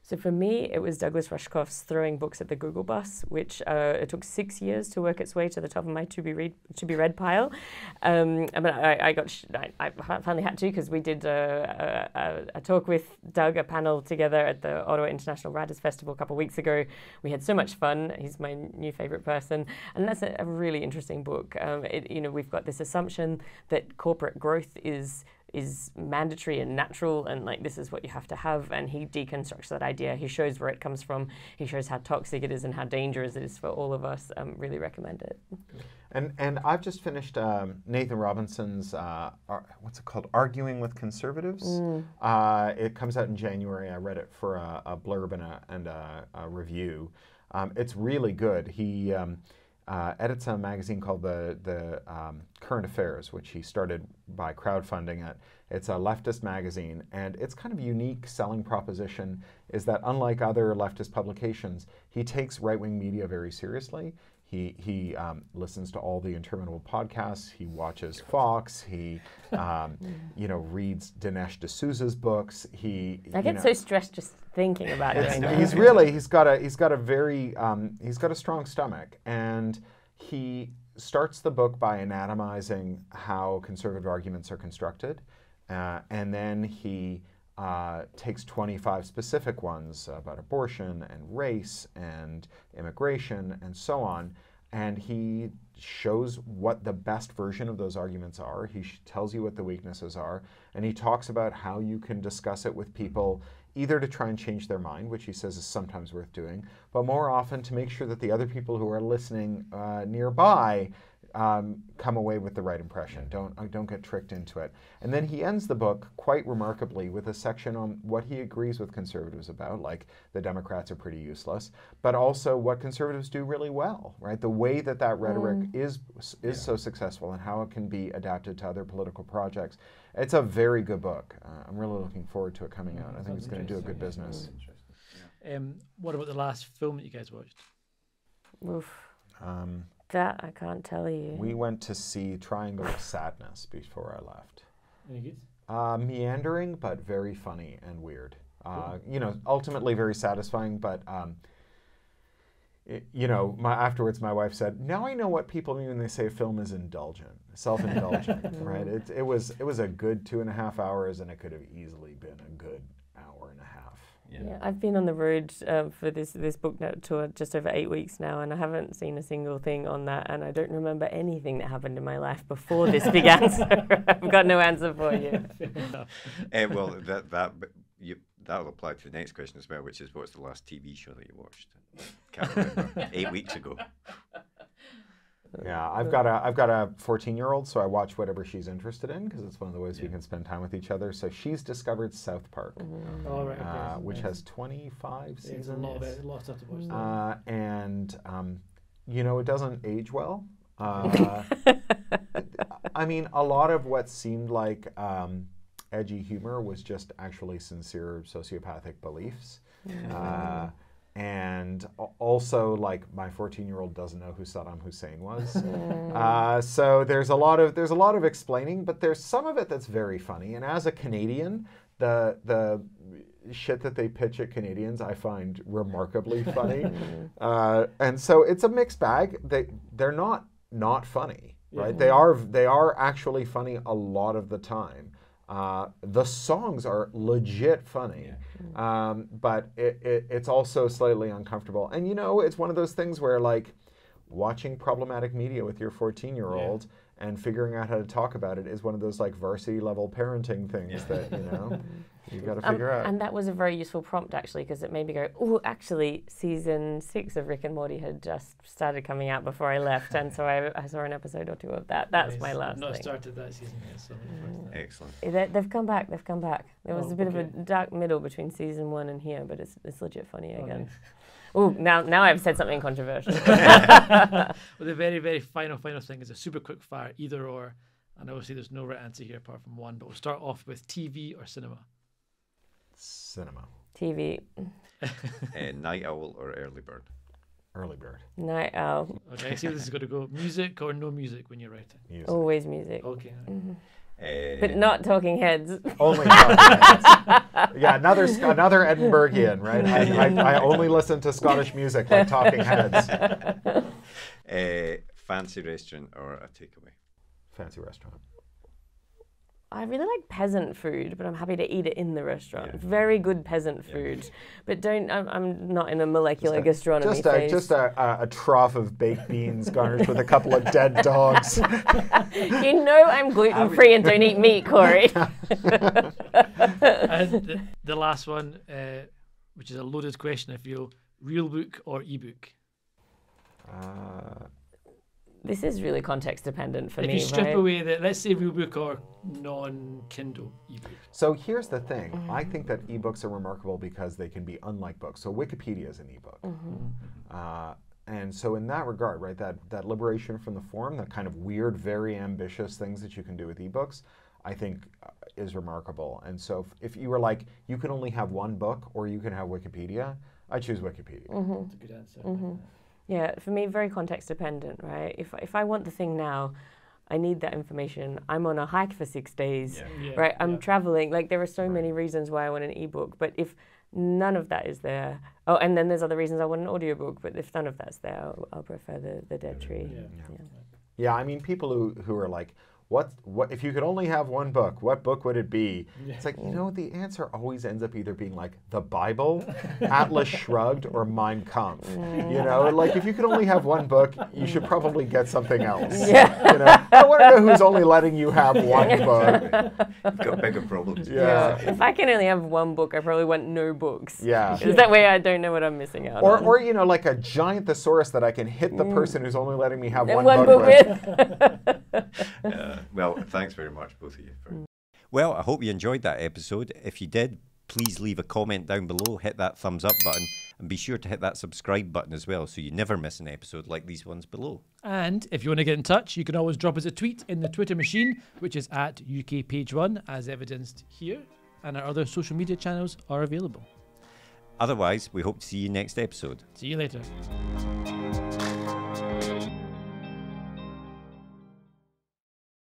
So for me, it was Douglas Rushkoff's Throwing Books at the Google Bus, which uh, it took six years to work its way to the top of my to be read to be read pile. Um, but I, I got I, I, finally had to because we did a, a, a, talk with Doug, a panel together at the Ottawa International Writers Festival a couple of weeks ago. We had so much fun. He's my new favorite person, and that's a, a really interesting book. Um, it, you know, we've got this assumption that corporate growth is is mandatory and natural and like this is what you have to have. And he deconstructs that idea. He shows where it comes from. He shows how toxic it is and how dangerous it is for all of us. Um, really recommend it. And and i've just finished um, nathan robinson's uh, what's it called? Arguing with conservatives. Mm. uh, it comes out in january. I read it for a, a blurb and a, and a, a review. Um, it's really good. He um, uh, edits a magazine called the the um, Current Affairs, which he started by crowdfunding it. It's a leftist magazine, and its kind of unique selling proposition is that unlike other leftist publications, he takes right wing media very seriously. He he um, listens to all the interminable podcasts. He watches Fox. He um, you know reads Dinesh D'Souza's books. He I get know, so stressed just thinking about doing that. He's really he's got a he's got a very um, he's got a strong stomach, and he starts the book by anatomizing how conservative arguments are constructed, uh, and then he uh, takes 25 specific ones about abortion and race and immigration and so on, and he shows what the best version of those arguments are. He tells you what the weaknesses are, and he talks about how you can discuss it with people either to try and change their mind, which he says is sometimes worth doing, but more often to make sure that the other people who are listening uh, nearby um, come away with the right impression. Don't uh, don't get tricked into it. And then he ends the book quite remarkably with a section on what he agrees with conservatives about, like the Democrats are pretty useless, but also what conservatives do really well. Right, the way that that rhetoric mm. is is yeah. so successful and how it can be adapted to other political projects. It's a very good book. Uh, I'm really looking forward to it coming out. I think it's going to do a good business. Um, what about the last film that you guys watched? Oof. Um, that I can't tell you. We went to see Triangle of Sadness before I left. Any good? Uh, meandering, but very funny and weird. Uh, You know, ultimately very satisfying, but um, it, you know, my, afterwards my wife said, "Now I know what people mean when they say a film is indulgent, self-indulgent, right? It, it was it was a good two and a half hours, and it could have easily been a good hour and a half." Yeah, yeah I've been on the road uh, for this this book tour just over eight weeks now, and I haven't seen a single thing on that, and I don't remember anything that happened in my life before this began. so I've got no answer for you. uh, well, that that you, that'll apply to the next question as well, which is what's the last TV show that you watched? Can't remember. eight weeks ago. Yeah, I've got a I've got a 14 year old, so I watch whatever she's interested in because it's one of the ways yeah. we can spend time with each other. So she's discovered South Park, mm-hmm. oh, right, okay. uh, which has 25 yeah, seasons. a lot, of a lot of stuff to watch. Uh, and um, you know, it doesn't age well. Uh, I mean, a lot of what seemed like um, edgy humor was just actually sincere sociopathic beliefs. And also like my 14 year old doesn't know who Saddam Hussein was. uh, so there's a lot of there's a lot of explaining, but there's some of it that's very funny. And as a Canadian, the the shit that they pitch at Canadians I find remarkably funny. uh, and so it's a mixed bag. They they're not not funny, right? Yeah. They are they are actually funny a lot of the time. Uh, the songs are legit funny, yeah. um, but it, it, it's also slightly uncomfortable. And you know, it's one of those things where like watching problematic media with your 14 year old yeah. and figuring out how to talk about it is one of those like varsity level parenting things yeah. that you know you got to um, out. And that was a very useful prompt actually because it made me go, oh, actually, season six of Rick and Morty had just started coming out before I left, and so I, I saw an episode or two of that. That's nice. my last. Not thing. started that season yet. So mm. Excellent. They, have come back. They've come back. There was oh, a bit okay. of a dark middle between season one and here, but it's it's legit funny oh, again. Nice. Oh, now now I've said something controversial. well, the very very final final thing is a super quick fire either or, and obviously there's no right answer here apart from one. But we'll start off with TV or cinema cinema. TV. uh, night owl or early bird? Early bird. Night owl. Okay, I see where this is going to go. Music or no music when you're writing? Music. Always music. Okay. Uh, But not talking heads. Only Scottish. yeah, another another Edinburghian, right? I, I, I only listen to Scottish music like Talking Heads. uh, fancy restaurant or a takeaway? Fancy restaurant. I really like peasant food, but I'm happy to eat it in the restaurant. Yeah. Very good peasant food, but don't. I'm, I'm not in a molecular Just a- gastronomy Just a, phase. just a, a, a trough of baked beans garnished with a couple of dead dogs. you know I'm gluten free and don't eat meat, Cory. and the, the last one, uh, which is a loaded question, I feel real book or ebook? Uh, this is really context dependent for if me, you strip right? away the, let's say real book or non Kindle ebook. so here's the thing. I think that ebooks are remarkable because they can be unlike books. So Wikipedia is an ebook. Uh, and so in that regard, right, that, that liberation from the form, that kind of weird, very ambitious things that you can do with ebooks, I think uh, is remarkable. And so if, if you were like, you can only have one book or you can have Wikipedia, I choose Wikipedia. That's a good answer. Yeah, for me, very context dependent, right? If if I want the thing now, I need that information. I'm on a hike for six days, Yeah, right? I'm yeah. traveling. Like there are so many reasons why I want an ebook, but if none of that is there, oh, and then there's other reasons I want an audiobook, but if none of that's there, I'll, I'll prefer the, the Dead Tree. Yeah. Yeah. Yeah, I mean, people who, who are like, what, what, if you could only have one book, what book would it be? It's like, you know, the answer always ends up either being like the Bible, Atlas Shrugged, or Mein Kampf. You know, like if you could only have one book, you should probably get something else. Yeah. You know, I want to know who's only letting you have one book. You've got bigger problems. Yeah. If I can only have one book, I probably want no books. Yeah. Because that way I don't know what I'm missing out Or, on. or you know, like a giant thesaurus that I can hit the person who's only letting me have And one, one book, book with. with. Uh, well, thanks very much, both of you. For... Mm. Well, I hope you enjoyed that episode. If you did, please leave a comment down below, hit that thumbs up button, and be sure to hit that subscribe button as well so you never miss an episode like these ones below. And if you want to get in touch, you can always drop us a tweet in the Twitter machine, which is at UK Page One, as evidenced here, and our other social media channels are available. Otherwise, we hope to see you next episode. See you later.